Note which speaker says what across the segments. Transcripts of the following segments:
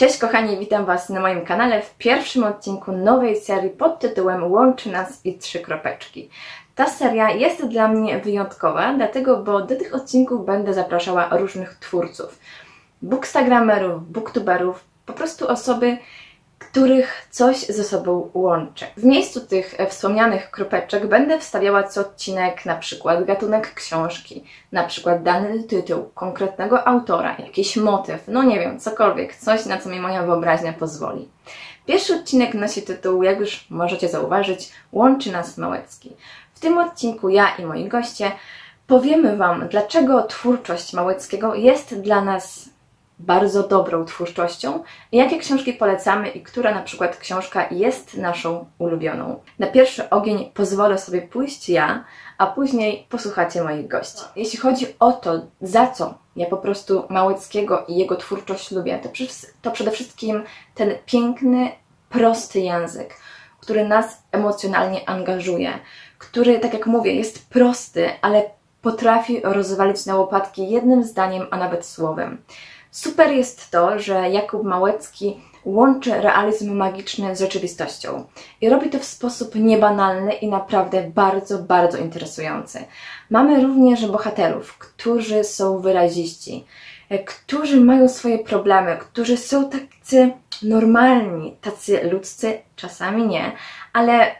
Speaker 1: Cześć kochani, witam Was na moim kanale w pierwszym odcinku nowej serii pod tytułem Łączy nas i trzy kropeczki. Ta seria jest dla mnie wyjątkowa, dlatego, bo do tych odcinków będę zapraszała różnych twórców, bookstagramerów, booktuberów, po prostu osoby, których coś ze sobą łączy. W miejscu tych wspomnianych kropeczek będę wstawiała co odcinek na przykład gatunek książki, na przykład dany tytuł konkretnego autora, jakiś motyw, no nie wiem, cokolwiek, coś na co mi moja wyobraźnia pozwoli. Pierwszy odcinek nosi tytuł, jak już możecie zauważyć, Łączy nas Małecki. W tym odcinku ja i moi goście powiemy Wam, dlaczego twórczość Małeckiego jest dla nas bardzo dobrą twórczością, jakie książki polecamy i która na przykład książka jest naszą ulubioną. Na pierwszy ogień pozwolę sobie pójść ja, a później posłuchacie moich gości. Jeśli chodzi o to, za co ja po prostu Małeckiego i jego twórczość lubię, to, to przede wszystkim ten piękny, prosty język, który nas emocjonalnie angażuje, który, tak jak mówię, jest prosty, ale potrafi rozwalić na łopatki jednym zdaniem, a nawet słowem. Super jest to, że Jakub Małecki łączy realizm magiczny z rzeczywistością i robi to w sposób niebanalny i naprawdę bardzo, bardzo interesujący. Mamy również bohaterów, którzy są wyraziści, którzy mają swoje problemy, którzy są tacy normalni, tacy ludzcy, czasami nie, ale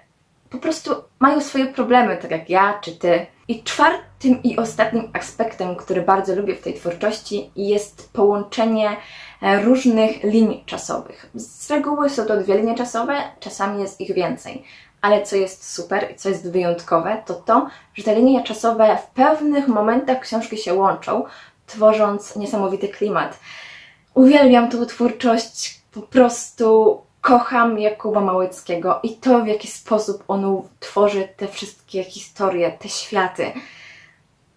Speaker 1: po prostu mają swoje problemy, tak jak ja czy ty. I czwartym i ostatnim aspektem, który bardzo lubię w tej twórczości, jest połączenie e, różnych linii czasowych. Z reguły są to dwie linie czasowe, czasami jest ich więcej. Ale co jest super i co jest wyjątkowe, to to, że te linie czasowe w pewnych momentach książki się łączą, tworząc niesamowity klimat. Uwielbiam tą twórczość, po prostu kocham Jakuba Małeckiego i to, w jaki sposób on tworzy te wszystkie historie, te światy.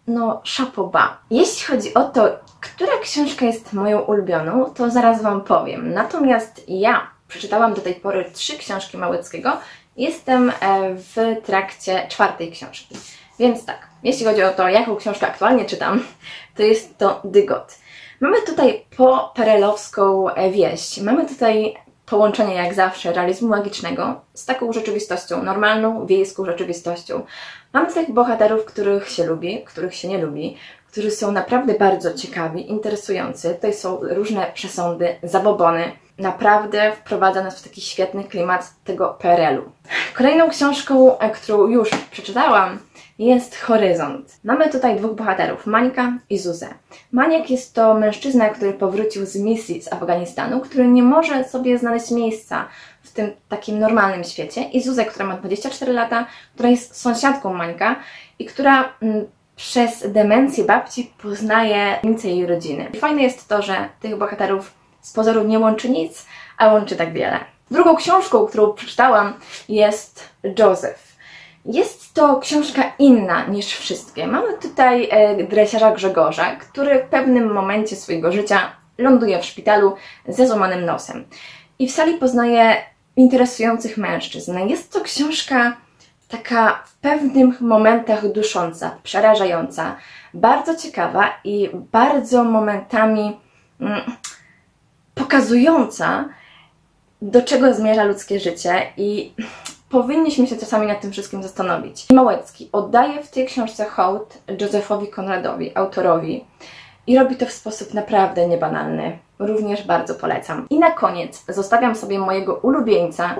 Speaker 1: No, szapoba. Jeśli chodzi o to, która książka jest moją ulubioną, to zaraz Wam powiem. Natomiast ja przeczytałam do tej pory trzy książki Małeckiego. Jestem e, w trakcie czwartej książki. Więc tak, jeśli chodzi o to, jaką książkę aktualnie czytam, to jest to Dygot. Mamy tutaj po perelowską e, wieść. Mamy tutaj połączenie jak zawsze realizmu magicznego z taką rzeczywistością, normalną, wiejską rzeczywistością. Mamy tych bohaterów, których się lubi, których się nie lubi, którzy są naprawdę bardzo ciekawi, interesujący. Tutaj są różne przesądy, zabobony. Naprawdę wprowadza nas w taki świetny klimat tego PRL-u. Kolejną książką, e, którą już przeczytałam, jest Horyzont. Mamy tutaj dwóch bohaterów, Mańka i Zuzę. Maniek jest to mężczyzna, który powrócił z misji z Afganistanu, który nie może sobie znaleźć miejsca w tym takim normalnym świecie i Zuzę, która ma 24 lata, która jest sąsiadką Mańka i która mm, przez demencję babci poznaje nic jej rodziny. I fajne jest to, że tych bohaterów z pozoru nie łączy nic, a łączy tak wiele. Drugą książką, którą przeczytałam jest Joseph. Jest to książka inna niż wszystkie. Mamy tutaj e, dresiarza Grzegorza, który w pewnym momencie swojego życia ląduje w szpitalu ze złamanym nosem. I w sali poznaje interesujących mężczyzn. Jest to książka taka w pewnych momentach dusząca, przerażająca, bardzo ciekawa i bardzo momentami mm, pokazująca, do czego zmierza ludzkie życie i powinniśmy się czasami nad tym wszystkim zastanowić. Małecki oddaje w tej książce hołd Józefowi Konradowi, autorowi, i robi to w sposób naprawdę niebanalny. Również bardzo polecam. I na koniec zostawiam sobie mojego ulubieńca,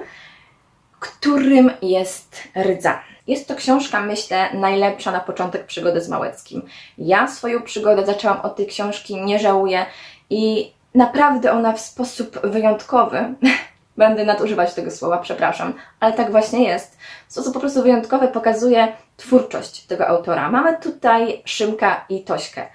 Speaker 1: którym jest Rdza. Jest to książka, myślę, najlepsza na początek przygody z Małeckim. Ja swoją przygodę zaczęłam od tej książki, nie żałuję i naprawdę ona w sposób wyjątkowy Będę nadużywać tego słowa, przepraszam, ale tak właśnie jest. W sposób po prostu wyjątkowy pokazuje twórczość tego autora. Mamy tutaj Szymka i Tośkę.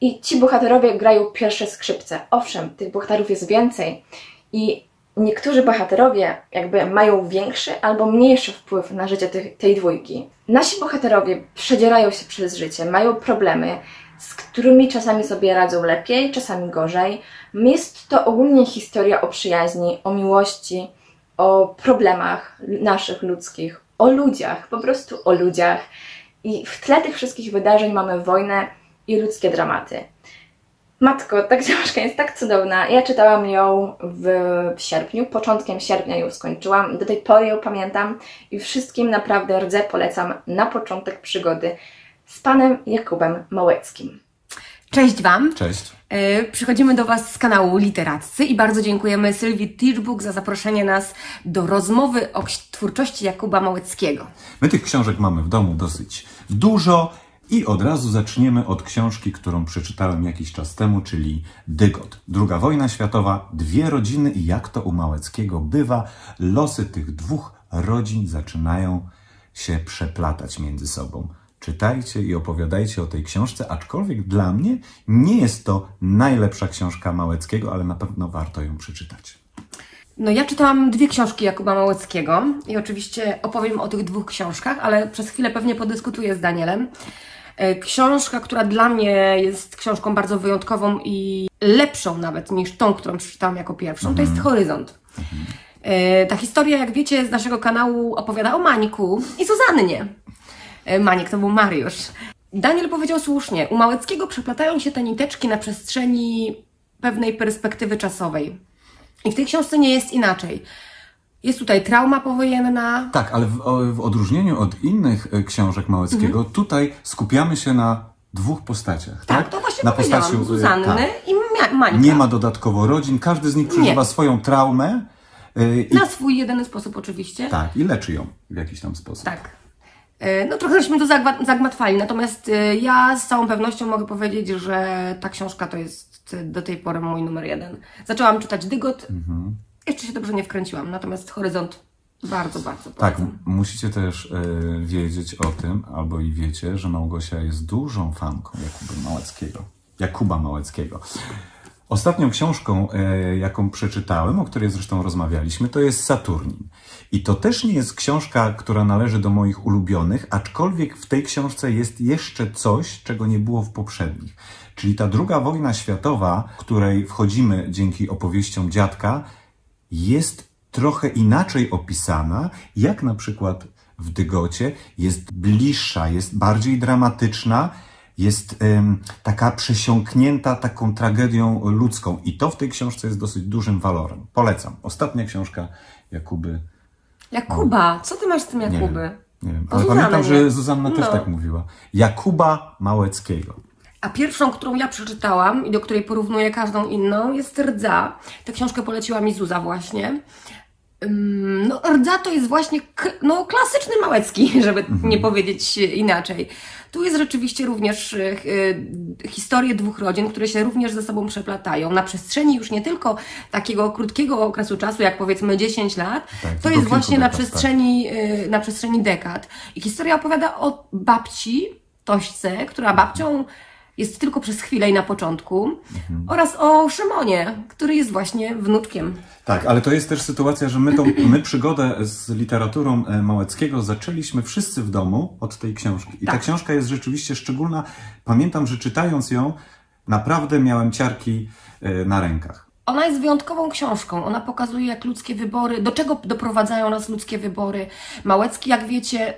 Speaker 1: I ci bohaterowie grają pierwsze skrzypce. Owszem, tych bohaterów jest więcej i niektórzy bohaterowie jakby mają większy albo mniejszy wpływ na życie tej, tej dwójki. Nasi bohaterowie przedzierają się przez życie, mają problemy, z którymi czasami sobie radzą lepiej, czasami gorzej. Jest to ogólnie historia o przyjaźni, o miłości, o problemach naszych ludzkich, o ludziach, po prostu o ludziach. I w tle tych wszystkich wydarzeń mamy wojnę i ludzkie dramaty. Matko, ta książka jest tak cudowna. Ja czytałam ją w sierpniu, początkiem sierpnia ją skończyłam. Do tej pory ją pamiętam i wszystkim naprawdę rdzę polecam na początek przygody z panem Jakubem Małeckim.
Speaker 2: Cześć Wam.
Speaker 3: Cześć.
Speaker 2: E, Przychodzimy do Was z kanału Literaccy i bardzo dziękujemy Sylwii Teachbook za zaproszenie nas do rozmowy o twórczości Jakuba Małeckiego.
Speaker 3: My tych książek mamy w domu dosyć dużo i od razu zaczniemy od książki, którą przeczytałem jakiś czas temu, czyli Dygot. Druga wojna światowa, dwie rodziny i jak to u Małeckiego bywa, losy tych dwóch rodzin zaczynają się przeplatać między sobą. Czytajcie i opowiadajcie o tej książce, aczkolwiek dla mnie nie jest to najlepsza książka Małeckiego, ale na pewno warto ją przeczytać.
Speaker 2: No ja czytałam dwie książki Jakuba Małeckiego i oczywiście opowiem o tych dwóch książkach, ale przez chwilę pewnie podyskutuję z Danielem. E, Książka, która dla mnie jest książką bardzo wyjątkową i lepszą nawet niż tą, którą przeczytałam jako pierwszą, to jest Horyzont. E, Ta historia, jak wiecie, z naszego kanału opowiada o Mańku i Zuzannie. E, Maniek to był Mariusz. Daniel powiedział słusznie, u Małeckiego przeplatają się te niteczki na przestrzeni pewnej perspektywy czasowej. I w tej książce nie jest inaczej. Jest tutaj trauma powojenna,
Speaker 3: Tak, ale w, w odróżnieniu od innych e, książek Małeckiego, tutaj skupiamy się na dwóch postaciach, tak?
Speaker 2: tak, to właśnie
Speaker 3: na e,
Speaker 2: Zuzanny
Speaker 3: tak.
Speaker 2: i Mańka.
Speaker 3: Nie ma dodatkowo rodzin, każdy z nich przeżywa
Speaker 2: Nie.
Speaker 3: swoją traumę i,
Speaker 2: Na swój jedyny sposób oczywiście.
Speaker 3: tak, i leczy ją w jakiś tam sposób.
Speaker 2: Tak. E, No trochę żeśmy to zagmatwali, natomiast e, ja z całą pewnością mogę powiedzieć, że ta książka to jest e, do tej pory mój numer jeden. Zaczęłam czytać Dygot,
Speaker 3: Mhm.
Speaker 2: jeszcze się dobrze nie wkręciłam, natomiast Horyzont bardzo, bardzo
Speaker 3: Tak,
Speaker 2: polecam.
Speaker 3: musicie też e, wiedzieć o tym, albo i wiecie, że Małgosia jest dużą fanką Jakuba Małeckiego. Jakuba Małeckiego. Ostatnią książką, e, jaką przeczytałem, o której zresztą rozmawialiśmy, to jest Saturnin. I to też nie jest książka, która należy do moich ulubionych, aczkolwiek w tej książce jest jeszcze coś, czego nie było w poprzednich. Czyli ta druga wojna światowa, której wchodzimy dzięki opowieściom dziadka, jest trochę inaczej opisana, jak na przykład w Dygocie, jest bliższa, jest bardziej dramatyczna, jest taka przesiąknięta taką tragedią ludzką. I to w tej książce jest dosyć dużym walorem. Polecam. Ostatnia książka Jakuby.
Speaker 2: Jakuba, co ty masz z tym Jakuby?
Speaker 3: nie wiem. Ale pamiętam, że Zuzanna też
Speaker 2: No.
Speaker 3: tak mówiła. Jakuba Małeckiego.
Speaker 2: A pierwszą, którą ja przeczytałam i do której porównuję każdą inną, jest Rdza. Tę książkę poleciła mi Zuza właśnie. No, Rdza to jest właśnie no, klasyczny Małecki, żeby nie powiedzieć inaczej. Tu jest rzeczywiście również y, y, historie dwóch rodzin, które się również ze sobą przeplatają na przestrzeni już nie tylko takiego krótkiego okresu czasu, jak powiedzmy 10 lat,
Speaker 3: Tak,
Speaker 2: to jest właśnie na
Speaker 3: dekad, tak.
Speaker 2: przestrzeni, y, na przestrzeni dekad. I historia opowiada o babci, Tośce, która babcią jest tylko przez chwilę i na początku, oraz o Szymonie, który jest właśnie wnuczkiem.
Speaker 3: Tak, ale to jest też sytuacja, że my, tą, my przygodę z literaturą e, Małeckiego zaczęliśmy wszyscy w domu od tej książki. I ta
Speaker 2: Tak.
Speaker 3: książka jest rzeczywiście szczególna. Pamiętam, że czytając ją, naprawdę miałem ciarki e, na rękach.
Speaker 2: Ona jest wyjątkową książką. Ona pokazuje, jak ludzkie wybory, do czego doprowadzają nas ludzkie wybory. Małecki, jak wiecie,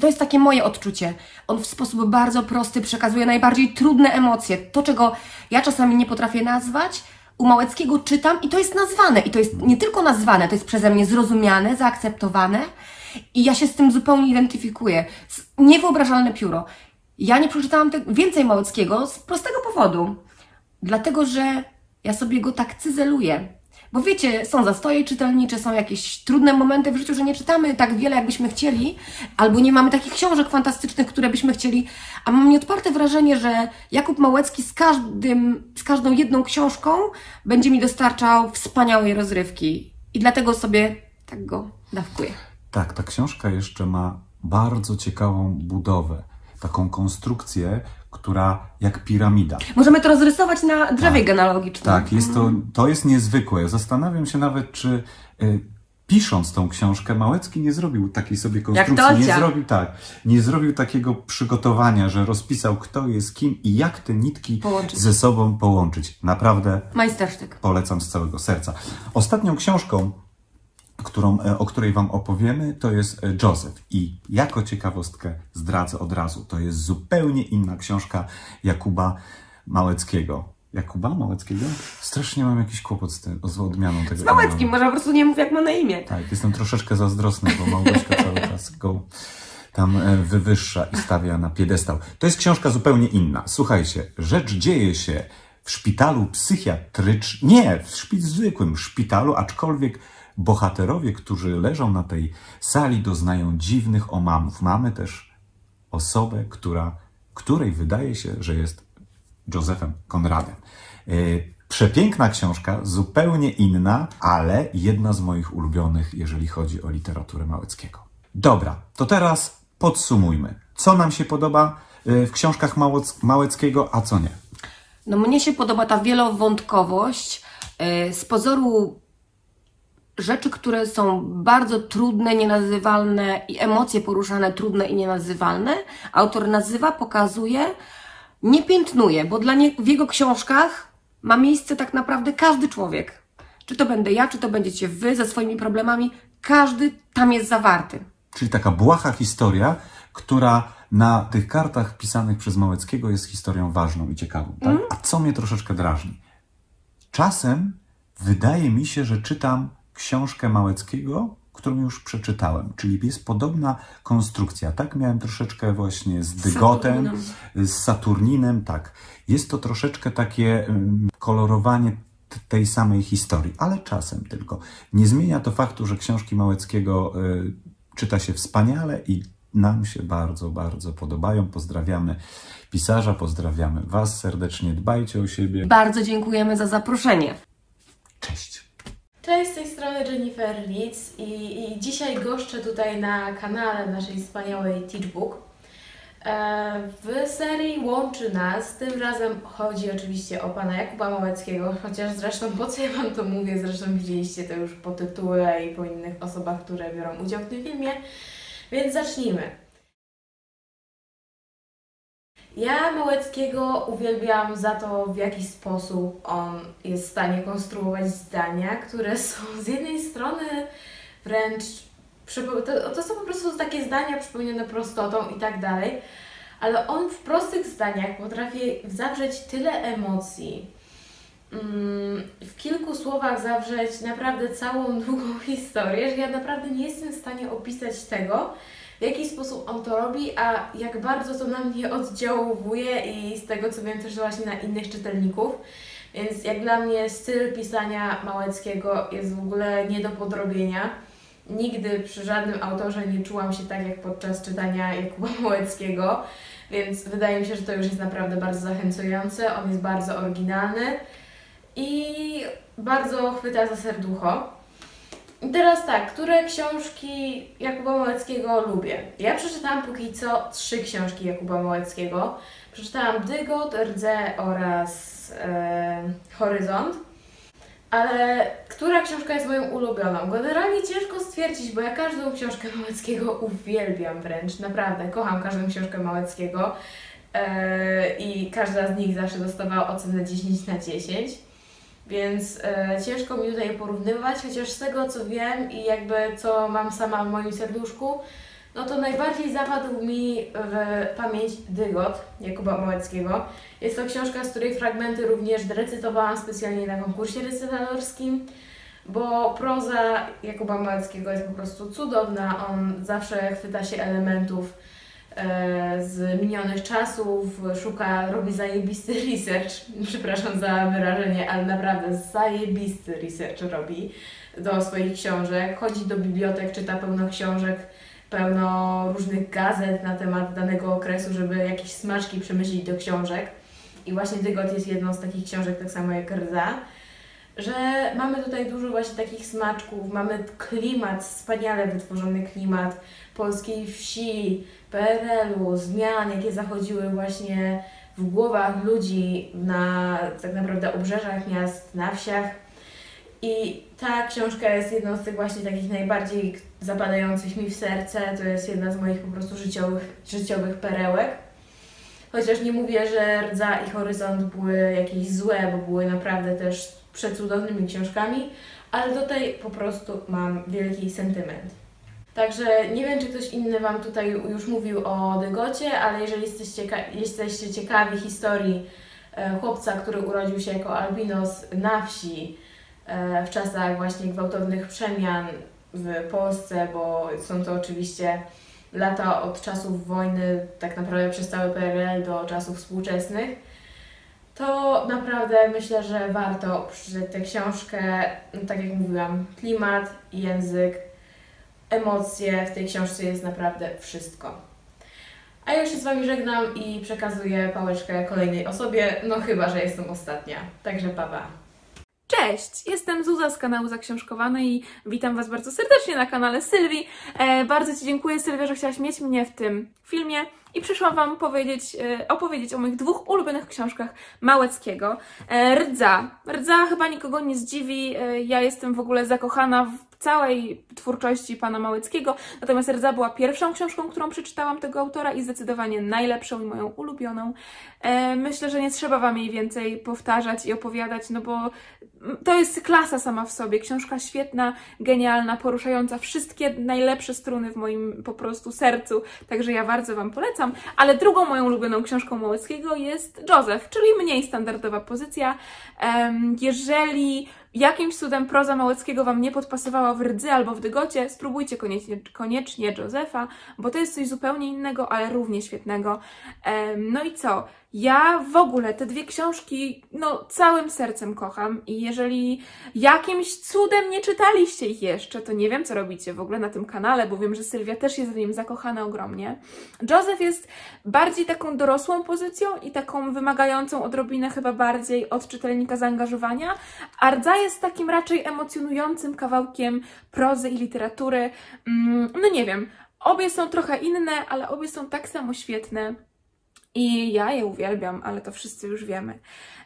Speaker 2: to jest takie moje odczucie. On w sposób bardzo prosty przekazuje najbardziej trudne emocje. To, czego ja czasami nie potrafię nazwać, u Małeckiego czytam i to jest nazwane. I to jest nie tylko nazwane, to jest przeze mnie zrozumiane, zaakceptowane i ja się z tym zupełnie identyfikuję. Niewyobrażalne pióro. Ja nie przeczytałam więcej Małeckiego z prostego powodu. Dlatego, że ja sobie go tak cyzeluję. Bo wiecie, są zastoje czytelnicze, są jakieś trudne momenty w życiu, że nie czytamy tak wiele, jakbyśmy chcieli, albo nie mamy takich książek fantastycznych, które byśmy chcieli. A mam nieodparte wrażenie, że Jakub Małecki z, każdym, z każdą jedną książką będzie mi dostarczał wspaniałej rozrywki. I dlatego sobie tak go dawkuję.
Speaker 3: Tak, ta książka jeszcze ma bardzo ciekawą budowę. Taką konstrukcję, która jak piramida.
Speaker 2: Możemy to rozrysować na drzewie genealogicznym.
Speaker 3: Tak, jest to, to jest niezwykłe. Zastanawiam się nawet, czy y, pisząc tą książkę, Małecki nie zrobił takiej sobie konstrukcji. Nie zrobił tak, nie zrobił takiego przygotowania, że rozpisał kto jest kim i jak te nitki
Speaker 2: Połączyć.
Speaker 3: ze sobą połączyć. Naprawdę
Speaker 2: Majstersztyk.
Speaker 3: polecam z całego serca. Ostatnią książką, którą, e, o której Wam opowiemy, to jest e, Joseph. I jako ciekawostkę zdradzę od razu, to jest zupełnie inna książka Jakuba Małeckiego. Jakuba Małeckiego? Strasznie mam jakiś kłopot z, tym, z odmianą tego
Speaker 2: Z Małeckim,
Speaker 3: imienia.
Speaker 2: może po prostu nie mów jak ma na imię.
Speaker 3: Tak, jestem troszeczkę zazdrosny, bo Małgośka cały czas go tam e, wywyższa i stawia na piedestał. To jest książka zupełnie inna. Słuchajcie, rzecz dzieje się w szpitalu psychiatrycznym, nie, w szpi- zwykłym szpitalu, aczkolwiek bohaterowie, którzy leżą na tej sali, doznają dziwnych omamów. Mamy też osobę, która, której wydaje się, że jest Józefem Konradem. E, Przepiękna książka, zupełnie inna, ale jedna z moich ulubionych, jeżeli chodzi o literaturę Małeckiego. Dobra, to teraz podsumujmy. Co nam się podoba e, w książkach Małec- Małeckiego, a co nie?
Speaker 2: No mnie się podoba ta wielowątkowość. yy, Z pozoru rzeczy, które są bardzo trudne, nienazywalne i emocje poruszane trudne i nienazywalne, autor nazywa, pokazuje, nie piętnuje, bo dla nie, w jego książkach ma miejsce tak naprawdę każdy człowiek. Czy to będę ja, czy to będziecie wy ze swoimi problemami, każdy tam jest zawarty.
Speaker 3: Czyli taka błaha historia, która na tych kartach pisanych przez Małeckiego jest historią ważną i ciekawą. Tak? A co mnie troszeczkę drażni? Czasem wydaje mi się, że czytam książkę Małeckiego, którą już przeczytałem. Czyli jest podobna konstrukcja. Tak miałem troszeczkę właśnie z Dygotem,
Speaker 2: Saturninem.
Speaker 3: z Saturninem, tak. Jest to troszeczkę takie ym, kolorowanie tej samej historii, ale czasem tylko. Nie zmienia to faktu, że książki Małeckiego y, czyta się wspaniale i nam się bardzo, bardzo podobają. Pozdrawiamy pisarza, pozdrawiamy Was serdecznie, dbajcie o siebie.
Speaker 2: Bardzo dziękujemy za zaproszenie.
Speaker 3: Cześć!
Speaker 4: Cześć, z tej strony Jennifer Leeds i, i dzisiaj goszczę tutaj na kanale naszej wspaniałej Teachbook. E, W serii Łączy Nas, tym razem chodzi oczywiście o pana Jakuba Małeckiego, chociaż zresztą po co ja wam to mówię, zresztą widzieliście to już po tytule i po innych osobach, które biorą udział w tym filmie, więc zacznijmy. Ja Małeckiego uwielbiam za to, w jaki sposób on jest w stanie konstruować zdania, które są z jednej strony wręcz. To, to są po prostu takie zdania przypomniane prostotą i tak dalej, ale on w prostych zdaniach potrafi zawrzeć tyle emocji, mm, w kilku słowach zawrzeć naprawdę całą długą historię, że ja naprawdę nie jestem w stanie opisać tego, w jaki sposób on to robi, a jak bardzo to na mnie oddziałuje i z tego co wiem też właśnie na innych czytelników. Więc jak dla mnie styl pisania Małeckiego jest w ogóle nie do podrobienia. Nigdy przy żadnym autorze nie czułam się tak jak podczas czytania Jakuba Małeckiego, więc wydaje mi się, że to już jest naprawdę bardzo zachęcające. On jest bardzo oryginalny i bardzo chwyta za serducho. Teraz tak, które książki Jakuba Małeckiego lubię? Ja przeczytałam póki co trzy książki Jakuba Małeckiego. Przeczytałam Dygot, Rdze oraz e, Horyzont. Ale która książka jest moją ulubioną? Generalnie ciężko stwierdzić, bo ja każdą książkę Małeckiego uwielbiam wręcz, naprawdę. Kocham każdą książkę Małeckiego e, i każda z nich zawsze dostawała ocenę 10 na 10. Więc e, ciężko mi tutaj porównywać, chociaż z tego co wiem i jakby co mam sama w moim serduszku, no to najbardziej zapadł mi w pamięć Dygot Jakuba Małeckiego. Jest to książka, z której fragmenty również recytowałam specjalnie na konkursie recytatorskim, bo proza Jakuba Małeckiego jest po prostu cudowna. On zawsze chwyta się elementów z minionych czasów, szuka, robi zajebisty research, przepraszam za wyrażenie, ale naprawdę zajebisty research robi do swoich książek. Chodzi do bibliotek, czyta pełno książek, pełno różnych gazet na temat danego okresu, żeby jakieś smaczki przemyślić do książek. I właśnie Dygot jest jedną z takich książek, tak samo jak Rdza że mamy tutaj dużo właśnie takich smaczków, mamy klimat, wspaniale wytworzony klimat polskiej wsi, PRL-u, zmian, jakie zachodziły właśnie w głowach ludzi na tak naprawdę obrzeżach miast, na wsiach. I ta książka jest jedną z tych właśnie takich najbardziej zapadających mi w serce. To jest jedna z moich po prostu życiowych, życiowych perełek. Chociaż nie mówię, że Rdza i Horyzont były jakieś złe, bo były naprawdę też przecudownymi książkami, ale do tej po prostu mam wielki sentyment. Także nie wiem, czy ktoś inny Wam tutaj już mówił o Dygocie, ale jeżeli jesteście, jesteście ciekawi historii e, chłopca, który urodził się jako albinos na wsi e, w czasach właśnie gwałtownych przemian w Polsce, bo są to oczywiście lata od czasów wojny, tak naprawdę przez cały PRL do czasów współczesnych, naprawdę myślę, że warto przeczytać tę książkę. No, tak jak mówiłam, klimat, język, emocje. W tej książce jest naprawdę wszystko. A ja się z Wami żegnam i przekazuję pałeczkę kolejnej osobie, no chyba, że jestem ostatnia. Także papa.
Speaker 5: Cześć, jestem Zuza z kanału Zaksiążkowane i witam Was bardzo serdecznie na kanale Sylwii. E, bardzo Ci dziękuję Sylwia, że chciałaś mieć mnie w tym filmie i przyszłam Wam powiedzieć, e, opowiedzieć o moich dwóch ulubionych książkach Małeckiego. E, Rdza. Rdza chyba nikogo nie zdziwi, e, ja jestem w ogóle zakochana w całej twórczości pana Małeckiego, natomiast Rdza była pierwszą książką, którą przeczytałam tego autora i zdecydowanie najlepszą i moją ulubioną. E, myślę, że nie trzeba Wam jej więcej powtarzać i opowiadać, no bo to jest klasa sama w sobie. Książka świetna, genialna, poruszająca wszystkie najlepsze struny w moim po prostu sercu, także ja bardzo Wam polecam. Ale drugą moją ulubioną książką Małeckiego jest Joseph, czyli mniej standardowa pozycja. Jeżeli jakimś cudem proza Małeckiego Wam nie podpasowała w Rdzy albo w Dygocie, spróbujcie koniecznie, koniecznie Josefa, bo to jest coś zupełnie innego, ale równie świetnego. No i co? Ja w ogóle te dwie książki, no, całym sercem kocham i jeżeli jakimś cudem nie czytaliście ich jeszcze, to nie wiem, co robicie w ogóle na tym kanale, bo wiem, że Sylwia też jest w nim zakochana ogromnie. Joseph jest bardziej taką dorosłą pozycją i taką wymagającą odrobinę chyba bardziej od czytelnika zaangażowania, a Rdza jest takim raczej emocjonującym kawałkiem prozy i literatury. Mm, no nie wiem, obie są trochę inne, ale obie są tak samo świetne. I ja je uwielbiam, ale to wszyscy już wiemy.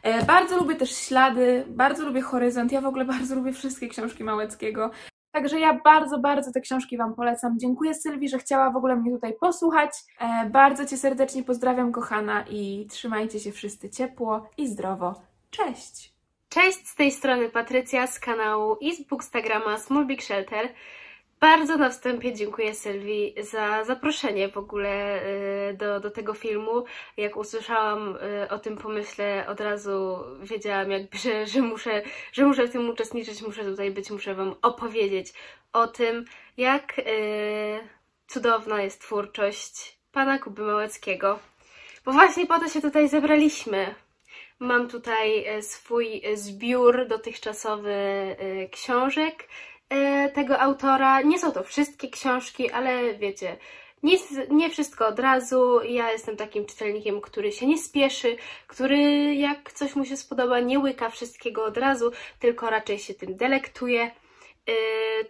Speaker 5: E, bardzo lubię też ślady, bardzo lubię horyzont. Ja w ogóle bardzo lubię wszystkie książki Małeckiego. Także ja bardzo, bardzo te książki Wam polecam. Dziękuję Sylwii, że chciała w ogóle mnie tutaj posłuchać. E, bardzo Cię serdecznie pozdrawiam, kochana, i trzymajcie się wszyscy ciepło i zdrowo. Cześć!
Speaker 6: Cześć, z tej strony Patrycja z kanału i z Bookstagrama Small Big Shelter. Bardzo na wstępie dziękuję Sylwii za zaproszenie w ogóle y, do, do tego filmu. Jak usłyszałam y, o tym pomyśle, od razu wiedziałam jakby, że, że, muszę, że muszę w tym uczestniczyć, muszę tutaj być, muszę Wam opowiedzieć o tym, jak y, cudowna jest twórczość pana Kuby Małeckiego. Bo właśnie po to się tutaj zebraliśmy. Mam tutaj swój zbiór dotychczasowy książek tego autora. Nie są to wszystkie książki, ale wiecie, nie, nie wszystko od razu. Ja jestem takim czytelnikiem, który się nie spieszy, który jak coś mu się spodoba, nie łyka wszystkiego od razu, tylko raczej się tym delektuje.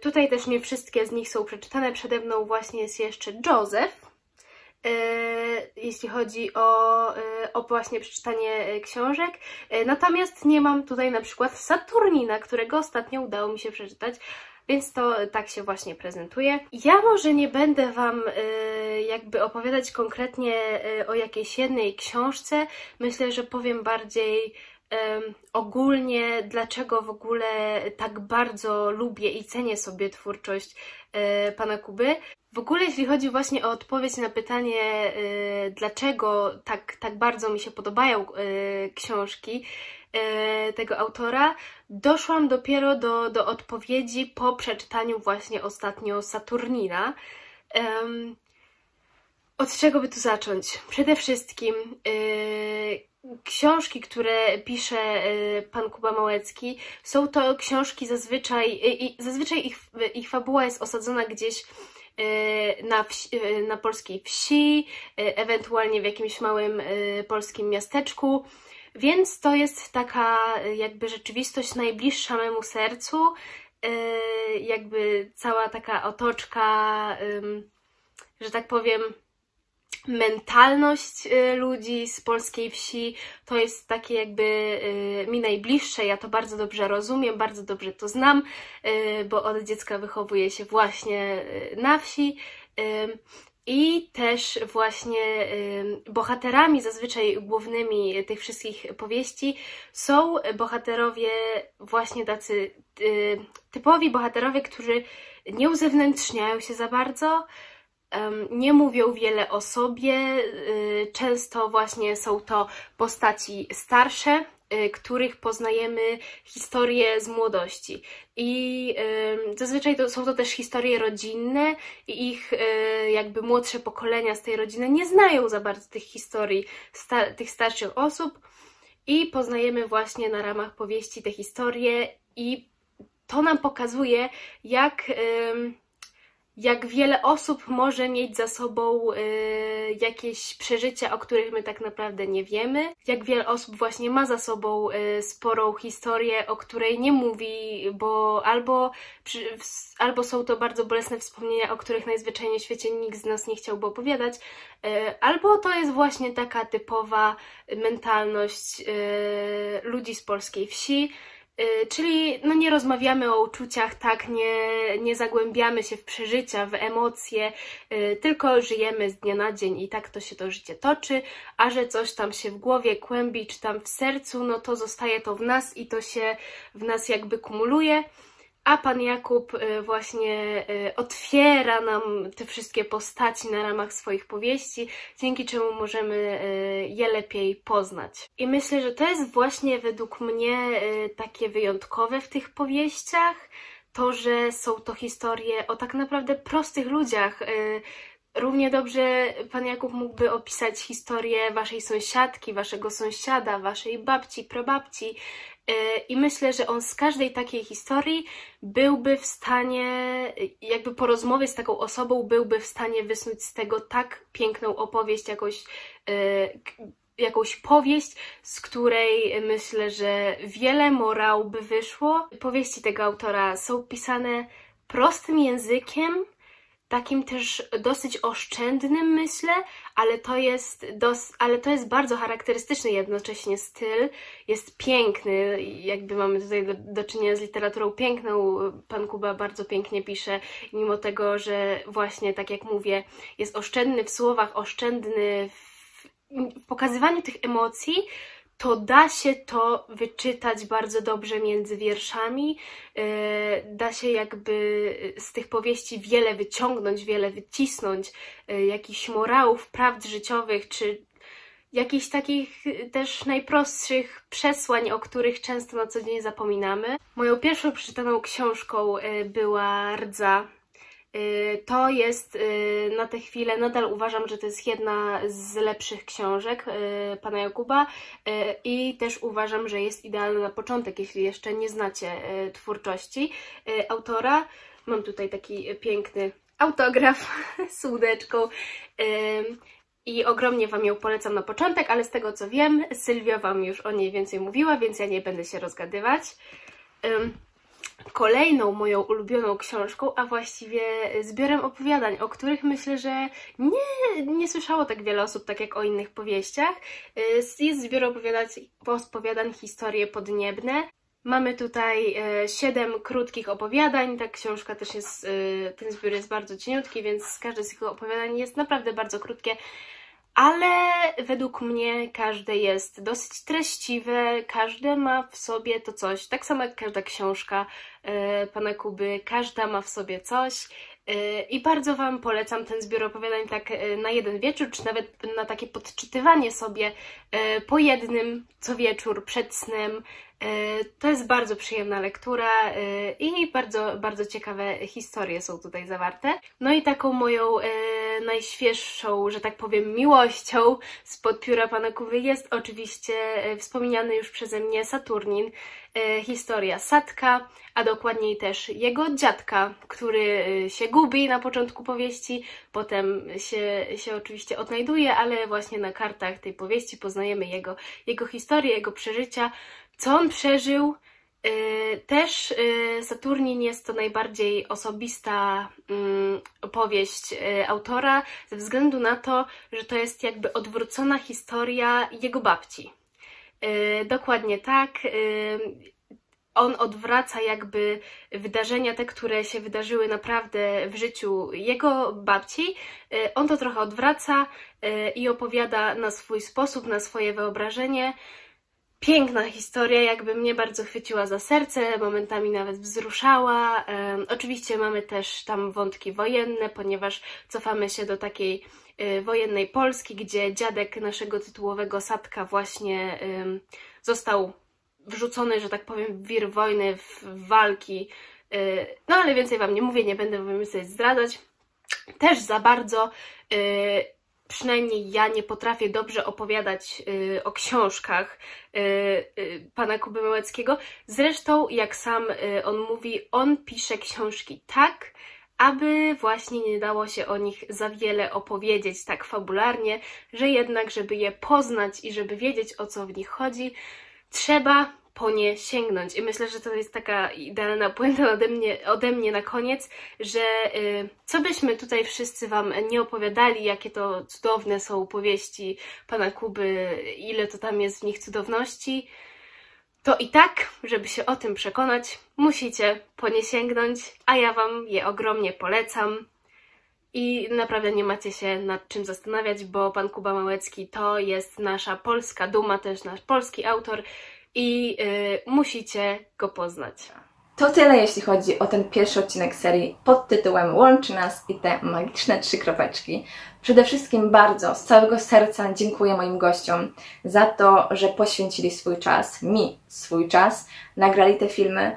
Speaker 6: Tutaj też nie wszystkie z nich są przeczytane. Przede mną właśnie jest jeszcze Joseph, jeśli chodzi o, o właśnie przeczytanie książek. Natomiast nie mam tutaj na przykład Saturnina, którego ostatnio udało mi się przeczytać, więc to tak się właśnie prezentuje. Ja może nie będę Wam jakby opowiadać konkretnie o jakiejś jednej książce. Myślę, że powiem bardziej ogólnie, dlaczego w ogóle tak bardzo lubię i cenię sobie twórczość pana Kuby. W ogóle jeśli chodzi właśnie o odpowiedź na pytanie, yy, dlaczego tak, tak bardzo mi się podobają yy, książki tego autora, doszłam dopiero do, do odpowiedzi po przeczytaniu właśnie ostatnio Saturnina. od czego by tu zacząć? Przede wszystkim książki, które pisze pan Kuba Małecki, są to książki zazwyczaj, zazwyczaj ich, ich fabuła jest osadzona gdzieś Y, na, wsi, y, na polskiej wsi, y, ewentualnie w jakimś małym polskim miasteczku. Więc to jest taka jakby rzeczywistość najbliższa memu sercu, jakby cała taka otoczka, że tak powiem, mentalność y, ludzi z polskiej wsi to jest takie jakby y, mi najbliższe, ja to bardzo dobrze rozumiem, bardzo dobrze to znam, y, bo od dziecka wychowuję się właśnie na wsi. I też właśnie bohaterami, zazwyczaj głównymi tych wszystkich powieści, są bohaterowie właśnie tacy typowi bohaterowie, którzy nie uzewnętrzniają się za bardzo, nie mówią wiele o sobie. y, Często właśnie są to postaci starsze, y, których poznajemy historie z młodości. I zazwyczaj to, są to też historie rodzinne i ich e, jakby młodsze pokolenia z tej rodziny nie znają za bardzo tych historii tych starszych osób i poznajemy właśnie na ramach powieści te historie i to nam pokazuje, jak, jak wiele osób może mieć za sobą e, jakieś przeżycia, o których my tak naprawdę nie wiemy. Jak wiele osób właśnie ma za sobą e, sporą historię, o której nie mówi, bo albo, przy, albo są to bardzo bolesne wspomnienia, o których najzwyczajniej w świecie nikt z nas nie chciałby opowiadać, e, albo to jest właśnie taka typowa mentalność ludzi z polskiej wsi. Y, Czyli no nie rozmawiamy o uczuciach, tak, nie, nie zagłębiamy się w przeżycia, w emocje, y, tylko żyjemy z dnia na dzień i tak to się to życie toczy, a że coś tam się w głowie kłębi, czy tam w sercu, no to zostaje to w nas i to się w nas jakby kumuluje. A pan Jakub y, właśnie y, otwiera nam te wszystkie postaci na ramach swoich powieści, dzięki czemu możemy y, je lepiej poznać. I myślę, że to jest właśnie według mnie takie wyjątkowe w tych powieściach, to, że są to historie o tak naprawdę prostych ludziach. Równie dobrze pan Jakub mógłby opisać historię waszej sąsiadki, waszego sąsiada, waszej babci, prababci. Y, I myślę, że on z każdej takiej historii byłby w stanie, jakby po rozmowie z taką osobą, byłby w stanie wysnuć z tego tak piękną opowieść, jakąś, y, jakąś powieść, z której myślę, że wiele morał by wyszło. Powieści tego autora są pisane prostym językiem, takim też dosyć oszczędnym, myślę, ale to jest, dos, ale to jest bardzo charakterystyczny jednocześnie styl. Jest piękny, jakby mamy tutaj do, do czynienia z literaturą piękną. Pan Kuba bardzo pięknie pisze, mimo tego, że właśnie, tak jak mówię, jest oszczędny w słowach, oszczędny w, pokazywaniu tych emocji, to da się to wyczytać bardzo dobrze między wierszami. Yy, Da się jakby z tych powieści wiele wyciągnąć, wiele wycisnąć, yy, jakichś morałów, prawd życiowych, czy jakichś takich też najprostszych przesłań, o których często na co dzień zapominamy. Moją pierwszą przeczytaną książką yy, była Rdza. Yy, To jest yy, na tę chwilę, nadal uważam, że to jest jedna z lepszych książek yy, pana Jakuba i też uważam, że jest idealna na początek, jeśli jeszcze nie znacie twórczości autora. Mam tutaj taki piękny autograf z łódeczką. I ogromnie Wam ją polecam na początek, ale z tego co wiem, Sylwia Wam już o niej więcej mówiła, więc ja nie będę się rozgadywać. Kolejną moją ulubioną książką, a właściwie zbiorem opowiadań, o których myślę, że nie, nie słyszało tak wiele osób, tak jak o innych powieściach, y, jest zbiór opowiadań, Historie Podniebne. Mamy tutaj e, siedem krótkich opowiadań. Ta książka też jest, e, ten zbiór jest bardzo cieniutki, więc każde z tych opowiadań jest naprawdę bardzo krótkie. Ale według mnie każde jest dosyć treściwe, każde ma w sobie to coś. Tak samo jak każda książka e, pana Kuby, każda ma w sobie coś. E, I bardzo Wam polecam ten zbiór opowiadań tak e, na jeden wieczór, czy nawet na takie podczytywanie sobie po jednym co wieczór przed snem. To jest bardzo przyjemna lektura i bardzo, bardzo ciekawe historie są tutaj zawarte. No i taką moją najświeższą, że tak powiem, miłością spod pióra pana Kuwy jest oczywiście e, wspomniany już przeze mnie Saturnin, e, historia Satka, a dokładniej też jego dziadka, który e, się gubi na początku powieści, potem się, się oczywiście odnajduje, ale właśnie na kartach tej powieści poznajemy jego, jego historię, jego przeżycia, co on przeżył. Yy, Też yy, Saturnin jest to najbardziej osobista mm, opowieść yy, autora, ze względu na to, że to jest jakby odwrócona historia jego babci. Dokładnie tak. On odwraca jakby wydarzenia te, które się wydarzyły naprawdę w życiu jego babci. On to trochę odwraca i opowiada na swój sposób, na swoje wyobrażenie piękna historia, jakby mnie bardzo chwyciła za serce, momentami nawet wzruszała. Oczywiście mamy też tam wątki wojenne, ponieważ cofamy się do takiej y, wojennej Polski, gdzie dziadek naszego tytułowego Sadka właśnie został wrzucony, że tak powiem, w wir wojny, w, walki. Y, no ale więcej Wam nie mówię, nie będę Wam więcej zdradzać. Też za bardzo y, przynajmniej ja nie potrafię dobrze opowiadać y, o książkach y, y, pana Kuby Małeckiego. Zresztą, jak sam y, on mówi, on pisze książki tak, aby właśnie nie dało się o nich za wiele opowiedzieć tak fabularnie, że jednak, żeby je poznać i żeby wiedzieć o co w nich chodzi, trzeba po nie sięgnąć. I myślę, że to jest taka idealna puenta ode mnie, ode mnie na koniec, że y, co byśmy tutaj wszyscy Wam nie opowiadali, jakie to cudowne są powieści pana Kuby, ile to tam jest w nich cudowności, to i tak, żeby się o tym przekonać, musicie po nie sięgnąć, a ja Wam je ogromnie polecam. I naprawdę nie macie się nad czym zastanawiać, bo pan Kuba Małecki to jest nasza polska duma, też nasz polski autor i y, musicie go poznać.
Speaker 1: To tyle, jeśli chodzi o ten pierwszy odcinek serii pod tytułem Łączy nas i te magiczne trzy kropeczki. Przede wszystkim bardzo, z całego serca dziękuję moim gościom za to, że poświęcili swój czas, mi swój czas, nagrali te filmy.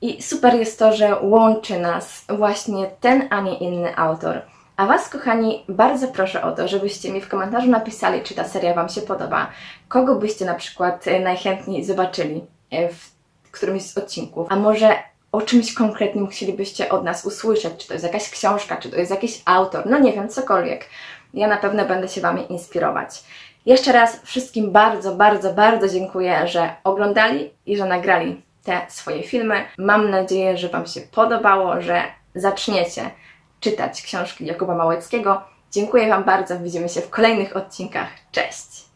Speaker 1: I super jest to, że łączy nas właśnie ten, a nie inny autor. A Was, kochani, bardzo proszę o to, żebyście mi w komentarzu napisali, czy ta seria Wam się podoba, kogo byście na przykład e, najchętniej zobaczyli e, w którymś z odcinków, a może o czymś konkretnym chcielibyście od nas usłyszeć, czy to jest jakaś książka, czy to jest jakiś autor, no nie wiem, cokolwiek. Ja na pewno będę się Wami inspirować. Jeszcze raz wszystkim bardzo, bardzo, bardzo dziękuję, że oglądali i że nagrali te swoje filmy. Mam nadzieję, że Wam się podobało, że zaczniecie czytać książki Jakuba Małeckiego. Dziękuję Wam bardzo, widzimy się w kolejnych odcinkach. Cześć!